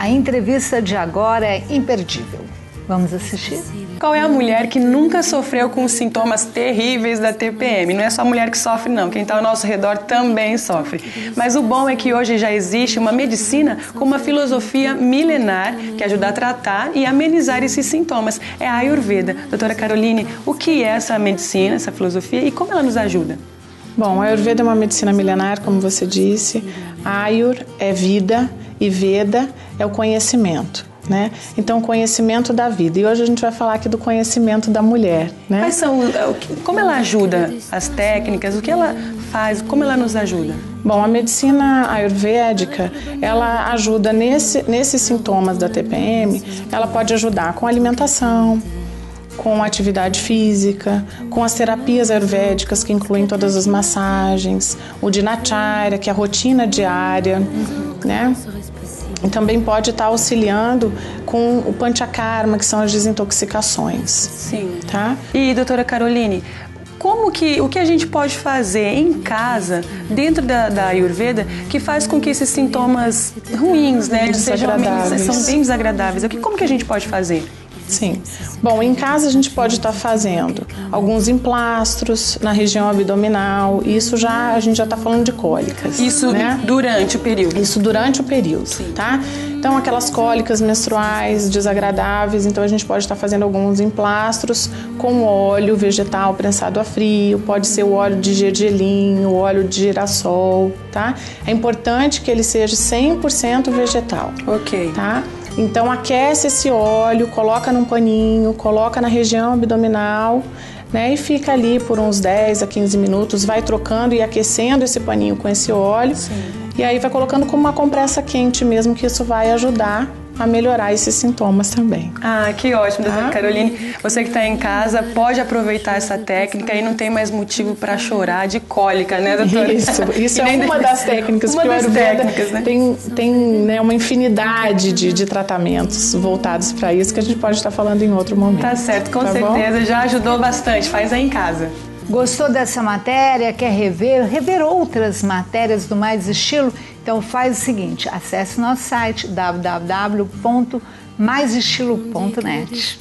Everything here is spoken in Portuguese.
A entrevista de agora é imperdível. Vamos assistir? Qual é a mulher que nunca sofreu com os sintomas terríveis da TPM? Não é só a mulher que sofre, não. Quem está ao nosso redor também sofre. Mas o bom é que hoje já existe uma medicina com uma filosofia milenar que ajuda a tratar e amenizar esses sintomas. É a Ayurveda. Doutora Caroline, o que é essa medicina, essa filosofia e como ela nos ajuda? Bom, a Ayurveda é uma medicina milenar, como você disse. Ayur é vida e Veda é o conhecimento. Né? Então, conhecimento da vida. E hoje a gente vai falar aqui do conhecimento da mulher. Né? Quais são, como ela ajuda as técnicas, o que ela faz, como ela nos ajuda? Bom, a medicina ayurvédica, ela ajuda nesse, nesses sintomas da TPM, ela pode ajudar com alimentação, com atividade física, com as terapias ayurvédicas que incluem todas as massagens, o dinacharya, que é a rotina diária, né? E também pode estar auxiliando com o panchakarma, que são as desintoxicações. Sim. Tá? E doutora Caroline, como que o que a gente pode fazer em casa, dentro da, da Ayurveda, que faz com que esses sintomas ruins, né, sejam são bem desagradáveis? O que, como que a gente pode fazer? Sim. Bom, em casa a gente pode estar fazendo alguns emplastros na região abdominal. Isso já a gente já está falando de cólicas. Isso né? durante o período. Isso durante o período, Sim. tá? Então aquelas cólicas menstruais desagradáveis, então a gente pode estar fazendo alguns emplastros com óleo vegetal prensado a frio, pode ser o óleo de gergelim, o óleo de girassol, tá? É importante que ele seja 100% vegetal. OK. Tá? Então aquece esse óleo, coloca num paninho, coloca na região abdominal, né? E fica ali por uns 10 a 15 minutos, vai trocando e aquecendo esse paninho com esse óleo. Sim. E aí vai colocando como uma compressa quente mesmo, que isso vai ajudar a melhorar esses sintomas também. Ah, que ótimo, doutora tá? Caroline. Você que está em casa pode aproveitar essa técnica e não tem mais motivo para chorar de cólica, né, doutora? Isso, isso é uma das técnicas, uma das técnicas, né? tem, tem né, uma infinidade de, de tratamentos voltados para isso que a gente pode estar falando em outro momento. Tá certo, com tá certeza, bom? já ajudou bastante. Faz aí em casa. Gostou dessa matéria? Quer rever? Rever outras matérias do Mais Estilo? Então faz o seguinte, acesse nosso site www.maisestilo.net.